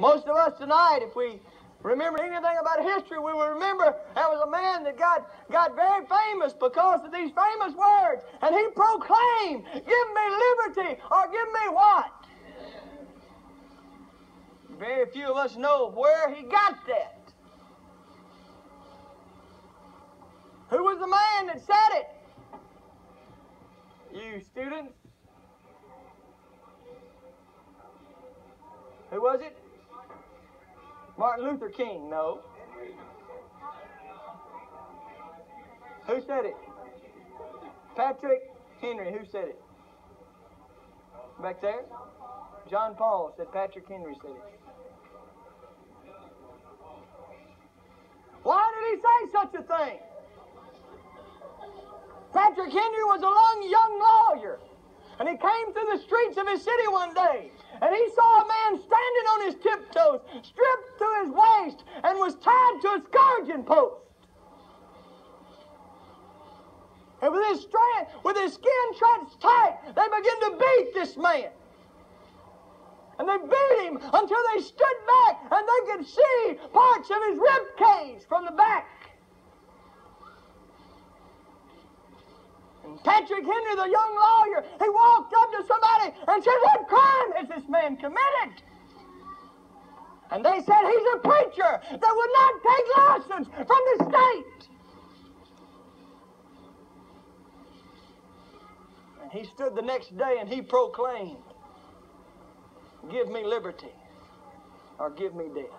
Most of us tonight, if we remember anything about history, we will remember there was a man that got, got very famous because of these famous words. And he proclaimed, Give me liberty or give me what? Very few of us know where he got that. Who was the man that said it? You students? Who was it? Martin Luther King, no. Who said it? Patrick Henry, who said it? Back there? John Paul said Patrick Henry said it. Why did he say such a thing? Patrick Henry was a long, young lawyer. And he came through the streets of his city one day, and he saw a man standing on his tiptoes, stripped to his waist, and was tied to a scourging post. And with his with his skin stretched tight, they began to beat this man. And they beat him until they stood back and they could see parts of his rib cage from the back. Patrick Henry, the young lawyer, he walked up to somebody and said, What crime has this man committed? And they said, He's a preacher that would not take license from the state. And he stood the next day and he proclaimed, Give me liberty or give me death.